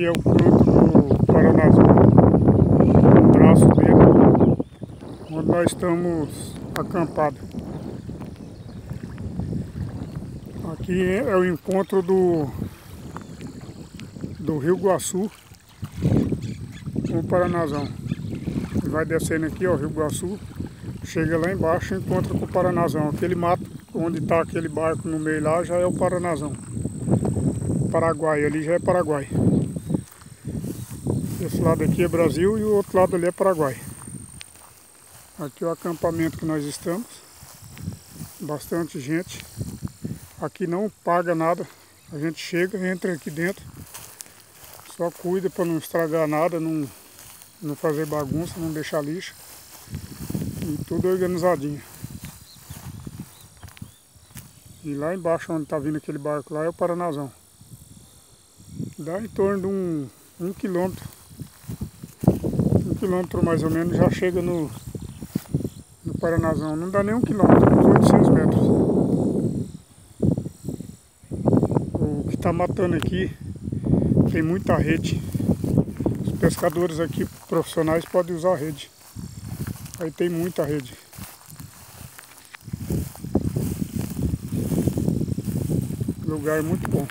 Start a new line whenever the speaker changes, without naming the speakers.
Aqui é o canto do Paranazão, o braço dele, onde nós estamos acampados. Aqui é o encontro do, do Rio Guaçu com o Paranazão. Vai descendo aqui, ó, Rio Guaçu, chega lá embaixo e encontra com o Paranazão. Aquele mato onde está aquele barco no meio lá já é o Paranazão. Paraguai, ali já é Paraguai. Esse lado aqui é Brasil e o outro lado ali é Paraguai. Aqui é o acampamento que nós estamos. Bastante gente. Aqui não paga nada. A gente chega, entra aqui dentro. Só cuida para não estragar nada, não, não fazer bagunça, não deixar lixo. E tudo organizadinho. E lá embaixo onde está vindo aquele barco lá é o Paranazão. Dá em torno de um, um quilômetro. Quilômetro mais ou menos já chega no, no Paranazão. Não dá nem um quilômetro, uns 800 metros. O que está matando aqui tem muita rede. Os pescadores aqui profissionais podem usar rede. Aí tem muita rede. Lugar muito bom.